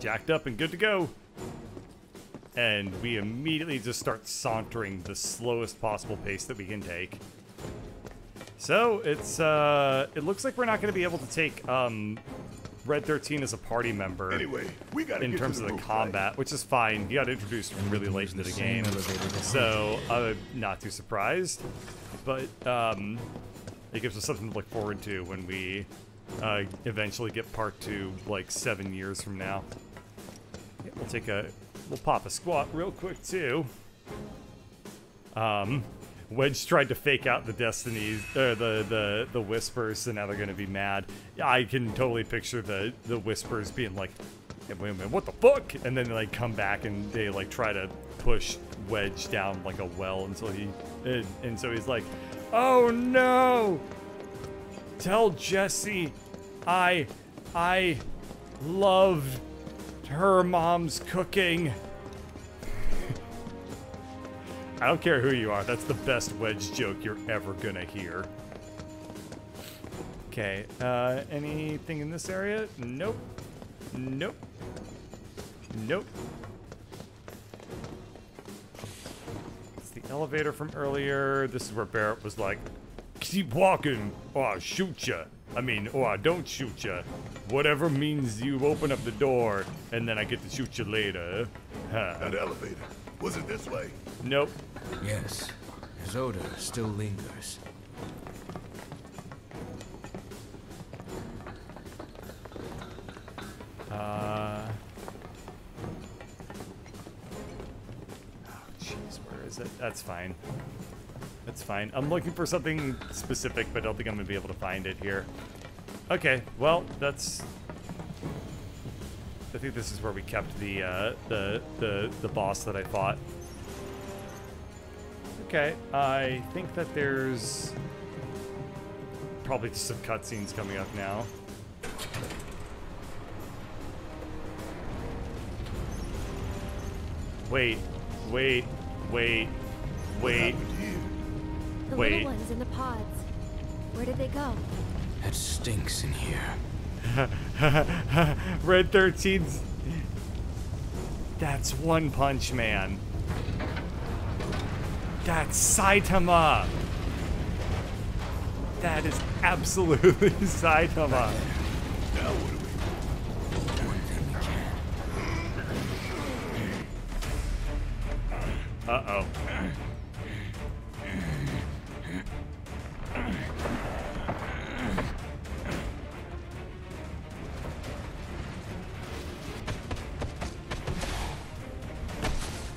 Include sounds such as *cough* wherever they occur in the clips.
jacked up and good to go. And we immediately just start sauntering the slowest possible pace that we can take. So it's uh, it looks like we're not going to be able to take um, Red 13 as a party member Anyway, we gotta in get terms to of the the roof, combat, which is fine. He got introduced really late into the game, so I'm not too surprised. But um, it gives us something to look forward to when we uh, eventually get part two, like seven years from now. Yeah, we'll take a, we'll pop a squat real quick too. Um, Wedge tried to fake out the destinies, uh, the the the whispers, so now they're gonna be mad. I can totally picture the the whispers being like, "Wait a minute, what the fuck?" And then they like come back and they like try to push Wedge down like a well until he, and, and so he's like, "Oh no! Tell Jesse, I, I, loved her mom's cooking." I don't care who you are. That's the best wedge joke you're ever gonna hear. Okay, uh, anything in this area? Nope. Nope. Nope. It's the elevator from earlier. This is where Barret was like, keep walking or I'll shoot ya. I mean, or I don't shoot you. Whatever means you open up the door and then I get to shoot you later. Huh. That elevator. Was it this way? Nope. Yes, his odor still lingers. Uh. Oh, jeez, where is it? That's fine. That's fine. I'm looking for something specific, but I don't think I'm gonna be able to find it here. Okay, well, that's. I think this is where we kept the uh, the the the boss that I fought. Okay, I think that there's probably some cutscenes coming up now. Wait, wait, wait, wait. Happened here? The Wait. little ones in the pods. Where did they go? It stinks in here. *laughs* Red 13's. That's One Punch Man. That's Saitama. That is absolutely *laughs* Saitama. Now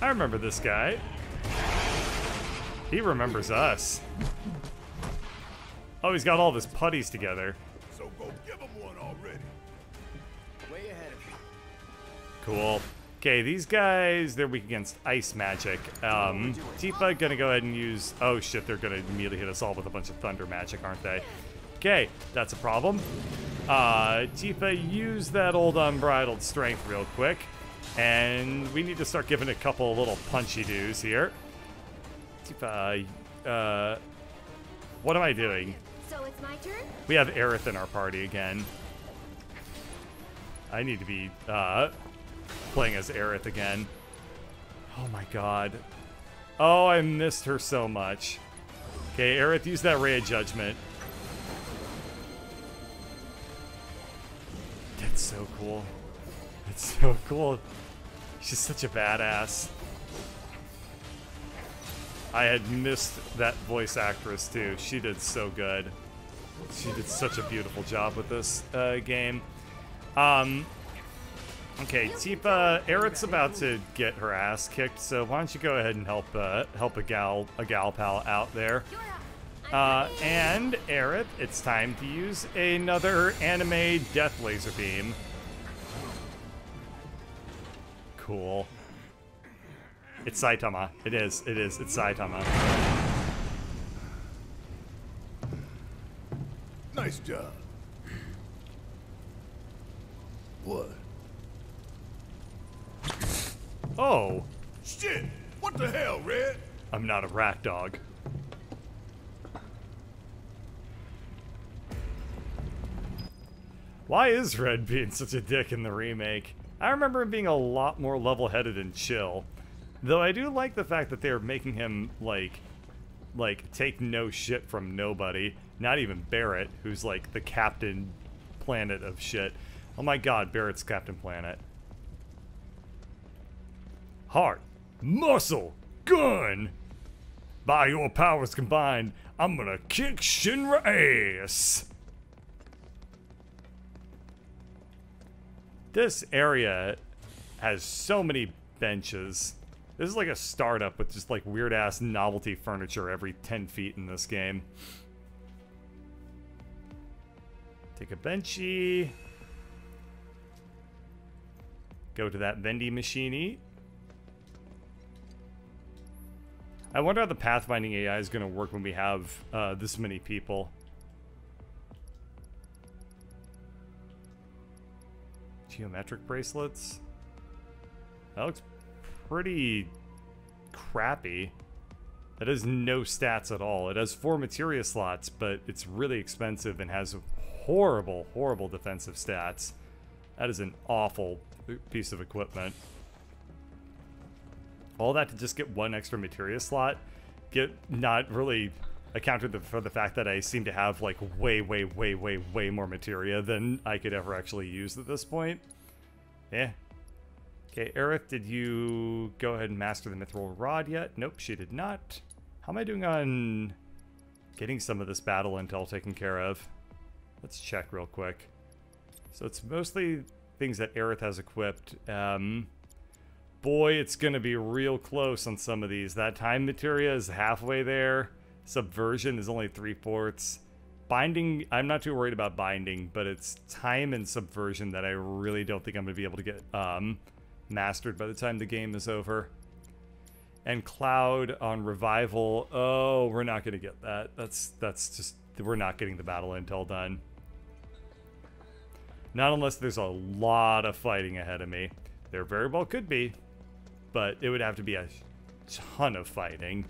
I remember this guy. He remembers us. Oh, he's got all his putties together. So go give him one already. Way ahead of you. Cool. Okay, these guys, they're weak against ice magic. Um, Tifa gonna go ahead and use... Oh shit, they're gonna immediately hit us all with a bunch of thunder magic, aren't they? Okay, that's a problem. Uh, Tifa, use that old unbridled strength real quick. And we need to start giving a couple of little punchy doos here. Tifa, uh, what am I doing? So it's my turn? We have Aerith in our party again. I need to be uh, playing as Aerith again. Oh my god. Oh, I missed her so much. Okay, Aerith, use that Ray of Judgment. That's so cool. That's so cool. She's such a badass. I had missed that voice actress too. She did so good. She did such a beautiful job with this uh, game. Um, okay, Tifa, Aerith's about to get her ass kicked, so why don't you go ahead and help uh, help a gal a gal pal out there? Uh, and Aerith, it's time to use another anime death laser beam. Cool. It's Saitama. It is. It is. It's Saitama. Nice job. What? Oh, Shit! What the hell, Red? I'm not a rat dog. Why is Red being such a dick in the remake? I remember him being a lot more level-headed and chill. Though I do like the fact that they're making him like like take no shit from nobody, not even Barret, who's like the captain planet of shit. Oh my god, Barret's Captain Planet. Heart, muscle, gun. By your powers combined, I'm gonna kick Shinra ass. This area has so many benches. This is like a startup with just like weird ass novelty furniture every 10 feet in this game. Take a benchy. Go to that vending machine. I wonder how the pathfinding AI is going to work when we have uh, this many people. Geometric bracelets. That looks pretty crappy. That has no stats at all. It has four materia slots, but it's really expensive and has horrible, horrible defensive stats. That is an awful piece of equipment. All that to just get one extra materia slot, get not really accounted for the fact that I seem to have like way, way, way, way, way more materia than I could ever actually use at this point. Yeah. Okay, Aerith, did you go ahead and master the Mithril Rod yet? Nope, she did not. How am I doing on getting some of this battle intel taken care of? Let's check real quick. So it's mostly things that Aerith has equipped. Um, boy, it's going to be real close on some of these. That time materia is halfway there. Subversion is only three-fourths. Binding, I'm not too worried about binding, but it's time and subversion that I really don't think I'm going to be able to get um, mastered by the time the game is over. And Cloud on Revival, oh, we're not going to get that. That's, that's just, we're not getting the battle intel done. Not unless there's a lot of fighting ahead of me. There very well could be, but it would have to be a ton of fighting.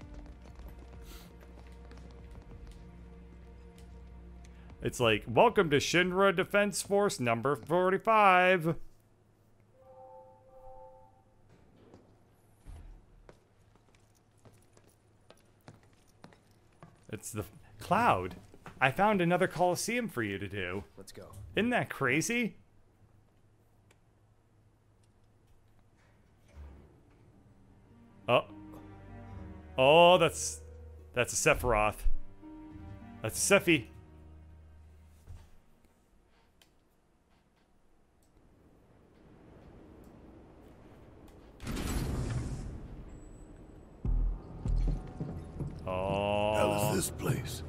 It's like, welcome to Shinra Defense Force number 45. It's the cloud. I found another Coliseum for you to do. Let's go. Isn't that crazy? Oh, that's that's a Sephiroth. That's a Sephi. Hell Oh. is this place?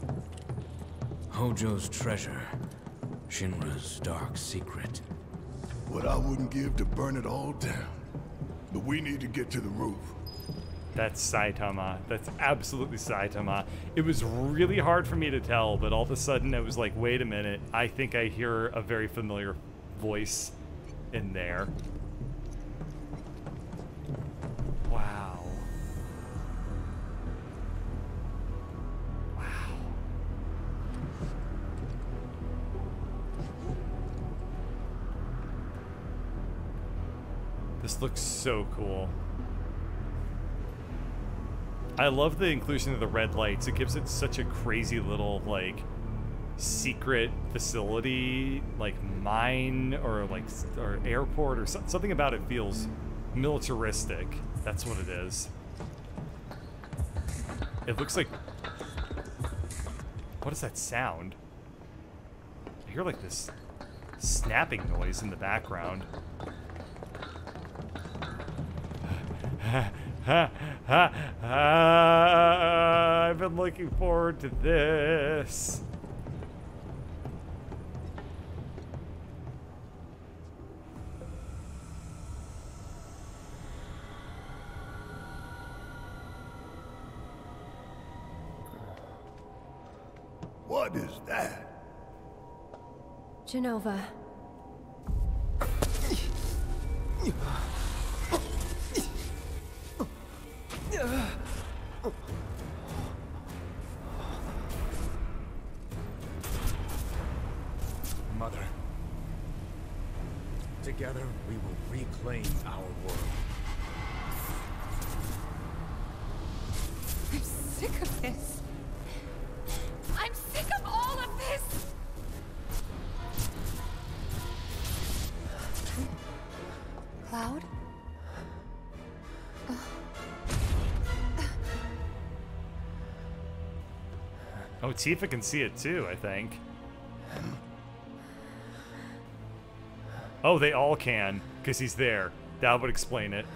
Hojo's treasure. Shinra's dark secret. What I wouldn't give to burn it all down. But we need to get to the roof. That's Saitama. That's absolutely Saitama. It was really hard for me to tell, but all of a sudden I was like, wait a minute. I think I hear a very familiar voice in there. Wow. Wow. This looks so cool. I love the inclusion of the red lights. It gives it such a crazy little like secret facility, like mine or like or airport or so- something about it feels militaristic. That's what it is. It looks like What is that sound? I hear like this snapping noise in the background. *sighs* *laughs* ha, ha, ha. I've been looking forward to this. What is that? Jenova. Together. Together, we will reclaim our world. I'm sick of this. I'm sick of all of this. Cloud? Oh, Tifa can see it too, I think. Oh, they all can, because he's there. That would explain it.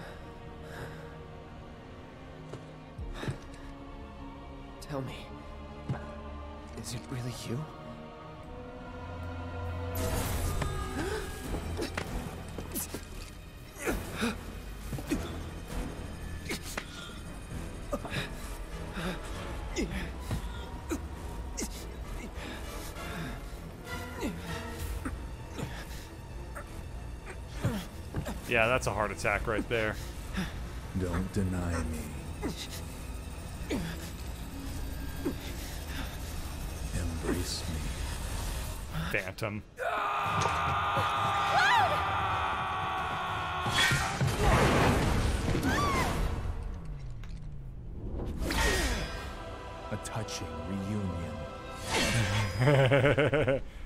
Yeah, that's a heart attack right there. Don't deny me. Embrace me. Phantom. A touching reunion. *laughs*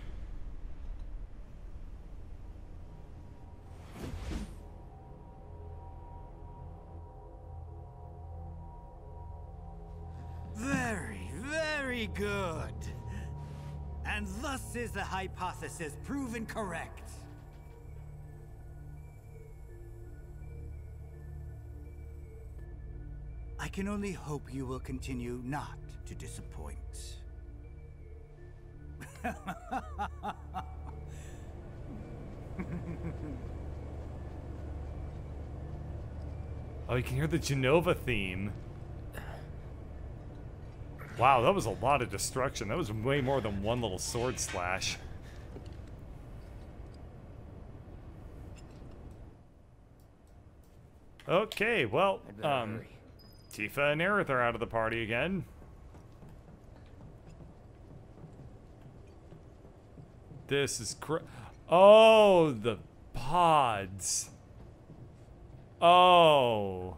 Thus is the hypothesis proven correct. I can only hope you will continue not to disappoint. Oh, you can hear the Jenova theme. Wow, that was a lot of destruction. That was way more than one little sword slash. Okay, well, um. Tifa and Aerith are out of the party again. This is cr- Oh, the pods. Oh.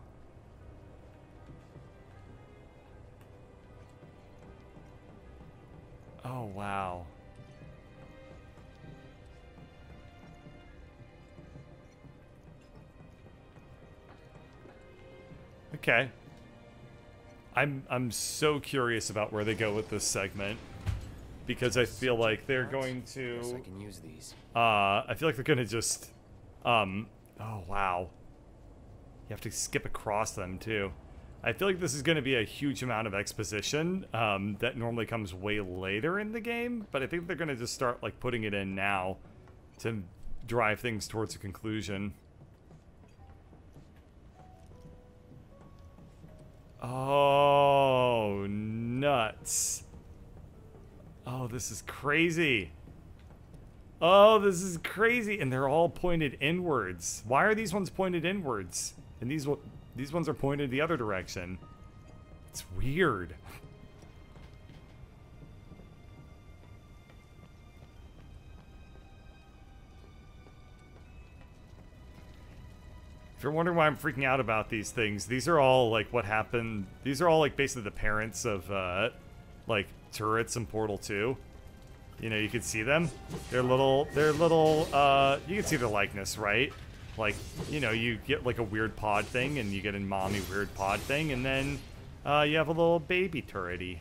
Oh, wow. Okay. I'm I'm so curious about where they go with this segment because I feel like they're going to I can use these. uh I feel like they're going to just um oh wow. You have to skip across them too. I feel like this is going to be a huge amount of exposition um, that normally comes way later in the game, but I think they're going to just start like putting it in now to drive things towards a conclusion. Oh, nuts. Oh, this is crazy. Oh, this is crazy. And they're all pointed inwards. Why are these ones pointed inwards? And these these ones are pointed the other direction. It's weird. If you're wondering why I'm freaking out about these things, these are all like what happened. These are all like basically the parents of uh, like turrets in Portal 2. You know, you can see them. They're little, they're little, uh, you can see their likeness, right? Like, you know, you get like a weird pod thing and you get a mommy weird pod thing and then uh, you have a little baby turrety.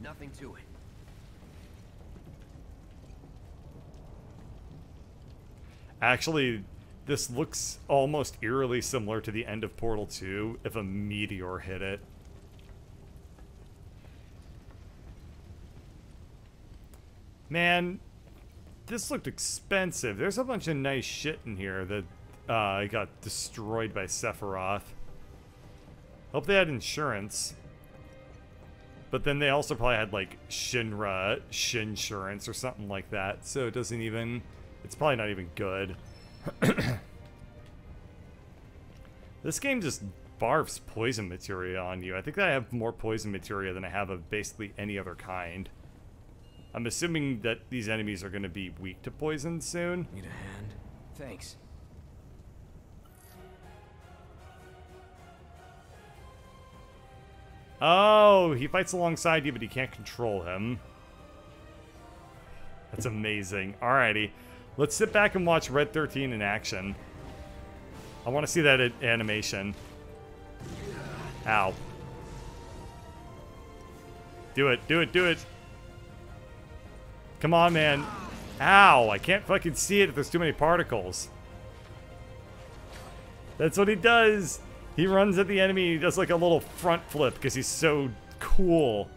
Nothing to it. Actually, this looks almost eerily similar to the end of Portal 2 if a meteor hit it. Man, this looked expensive. There's a bunch of nice shit in here that uh, I got destroyed by Sephiroth. Hope they had insurance. But then they also probably had like Shinra Shinsurance or something like that. So it doesn't even. It's probably not even good. *coughs* this game just barfs poison materia on you. I think I have more poison materia than I have of basically any other kind. I'm assuming that these enemies are going to be weak to poison soon. Need a hand? Thanks. Oh, he fights alongside you, but he can't control him. That's amazing. Alrighty. Let's sit back and watch Red 13 in action. I want to see that animation. Ow. Do it, do it, do it. Come on, man. Ow, I can't fucking see it if there's too many particles. That's what he does. He runs at the enemy. He does like a little front flip because he's so cool.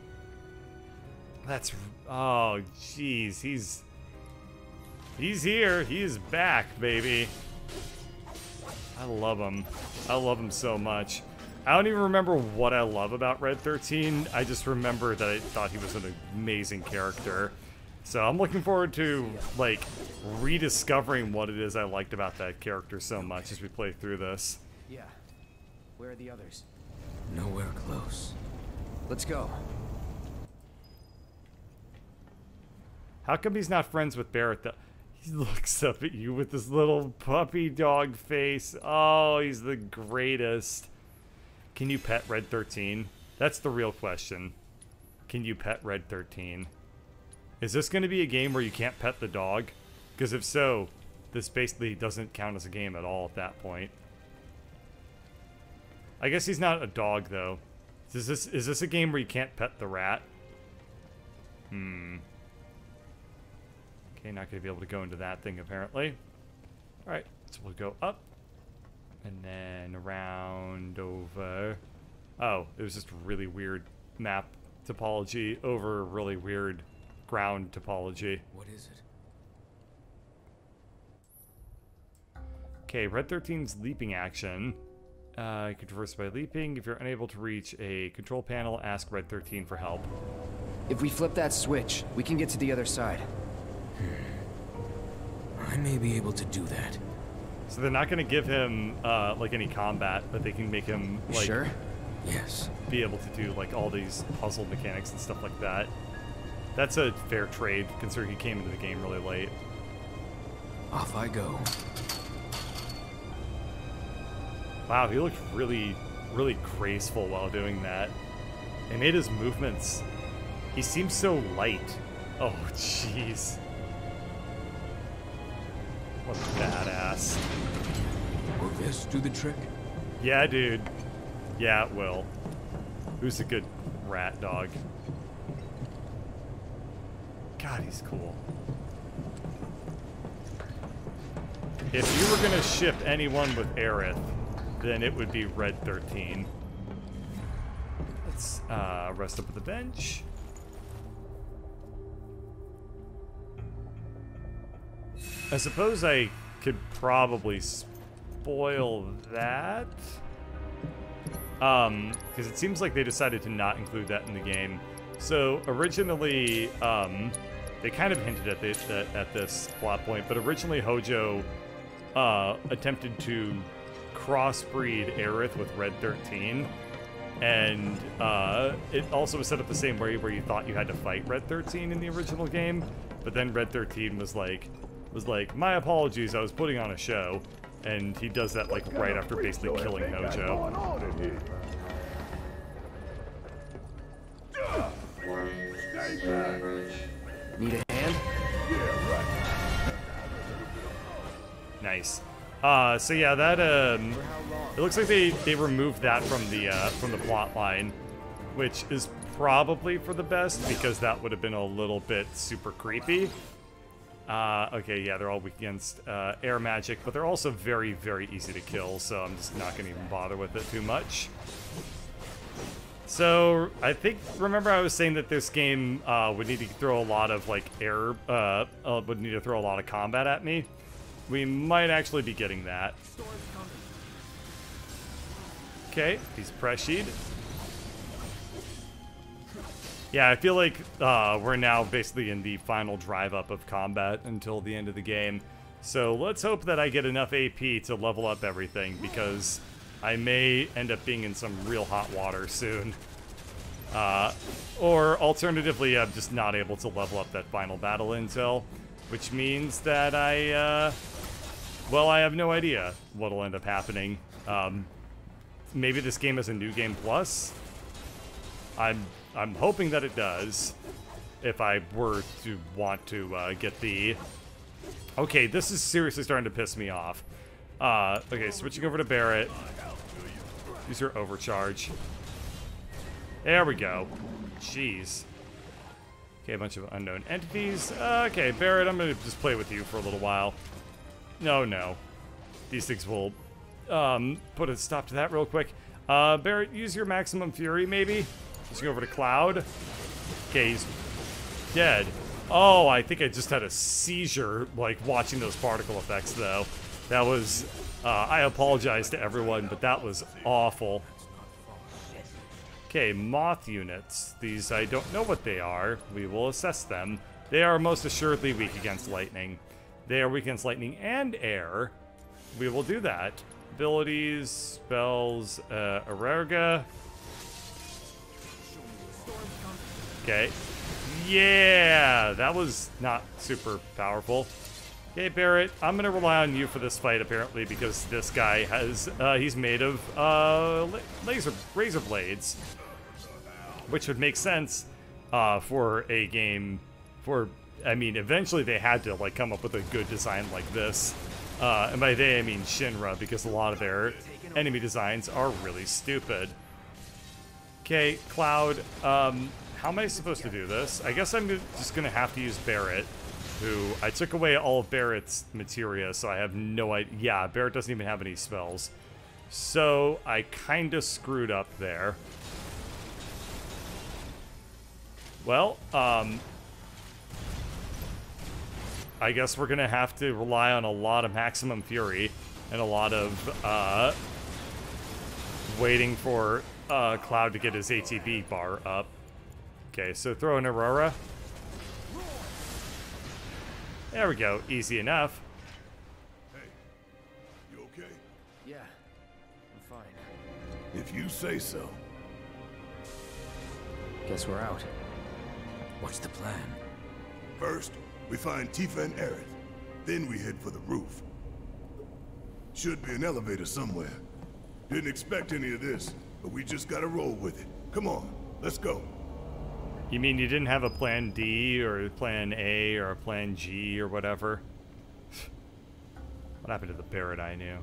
That's oh jeez, he's he's here. He is back, baby. I love him. I love him so much. I don't even remember what I love about Red 13. I just remember that I thought he was an amazing character. So I'm looking forward to like rediscovering what it is I liked about that character so much as we play through this. Yeah. Where are the others? Nowhere close. Let's go. How come he's not friends with Barret though? He looks up at you with this little puppy dog face. Oh, he's the greatest. Can you pet Red 13? That's the real question. Can you pet Red 13? Is this going to be a game where you can't pet the dog? Because if so, this basically doesn't count as a game at all at that point. I guess he's not a dog though. Is this is this a game where you can't pet the rat? Hmm. Okay, not gonna be able to go into that thing apparently. Alright, so we'll go up. And then around over. Oh, it was just really weird map topology over really weird ground topology. What is it? Okay, Red 13's leaping action. Uh, you can traverse by leaping. If you're unable to reach a control panel, ask Red 13 for help. If we flip that switch, we can get to the other side. I may be able to do that. So they're not going to give him uh, like any combat, but they can make him like sure? Yes. be able to do like all these puzzle mechanics and stuff like that. That's a fair trade, considering he came into the game really late. Off I go. Wow, he looked really, really graceful while doing that. They made his movements. He seems so light. Oh, *laughs* jeez. What a badass. Will this do the trick? Yeah, dude. Yeah, it will. Who's a good rat dog? God, he's cool. If you were gonna ship anyone with Aerith, then it would be Red 13. Let's uh, rest up at the bench. I suppose I could probably spoil that. Um, because it seems like they decided to not include that in the game. So originally, um, they kind of hinted at this, at, at this plot point, but originally Hojo uh, attempted to crossbreed Aerith with Red 13. And uh, it also was set up the same way where you thought you had to fight Red 13 in the original game, but then Red 13 was like, was like, my apologies, I was putting on a show, and he does that like right after basically killing Hojo. Need a hand? Nice. Uh, so yeah, that um, it looks like they they removed that from the uh, from the plot line, which is probably for the best because that would have been a little bit super creepy. Uh, okay, yeah, they're all weak against uh, air magic, but they're also very, very easy to kill, so I'm just not going to even bother with it too much. So, I think, remember I was saying that this game uh, would need to throw a lot of, like, air, uh, uh, would need to throw a lot of combat at me. We might actually be getting that. Okay, he's pressured. Yeah, I feel like uh, we're now basically in the final drive up of combat until the end of the game. So let's hope that I get enough AP to level up everything because I may end up being in some real hot water soon. Uh, or alternatively, I'm just not able to level up that final battle intel, which means that I, uh, well, I have no idea what'll end up happening. Um, maybe this game is a new game plus. I'm I'm hoping that it does. If I were to want to uh, get the... Okay, this is seriously starting to piss me off. Uh, okay, switching over to Barret. Use your overcharge. There we go. Jeez. Okay, a bunch of unknown entities. Uh, okay, Barrett, I'm gonna just play with you for a little while. No, no. These things will um, put a stop to that real quick. Uh, Barret, use your maximum fury, maybe? Just go over to Cloud. Okay, he's dead. Oh, I think I just had a seizure, like, watching those particle effects, though. That was... Uh, I apologize to everyone, but that was awful. Okay, moth units. These, I don't know what they are. We will assess them. They are most assuredly weak against lightning. They are weak against lightning and air. We will do that. Abilities, spells, uh, Aeroga. Okay. Yeah, that was not super powerful. Okay, Barret, I'm gonna rely on you for this fight apparently because this guy has uh, he's made of uh, laser razor blades, which would make sense uh, for a game. For I mean, eventually they had to like come up with a good design like this, uh, and by they I mean Shinra because a lot of their enemy designs are really stupid. Okay, Cloud. Um, how am I supposed to do this? I guess I'm just gonna have to use Barret, who I took away all of Barret's materia, so I have no idea. Yeah, Barret doesn't even have any spells. So I kind of screwed up there. Well, um, I guess we're gonna have to rely on a lot of maximum fury and a lot of uh, waiting for uh, Cloud to get his ATB bar up. Okay, so throw an Aerora. There we go, easy enough. Hey, you okay? Yeah, I'm fine. If you say so. Guess we're out. What's the plan? First, we find Tifa and Aerith. Then we head for the roof. Should be an elevator somewhere. Didn't expect any of this, but we just gotta roll with it. Come on, let's go. You mean you didn't have a plan D or a plan A or a plan G or whatever? *sighs* what happened to the Barret I knew?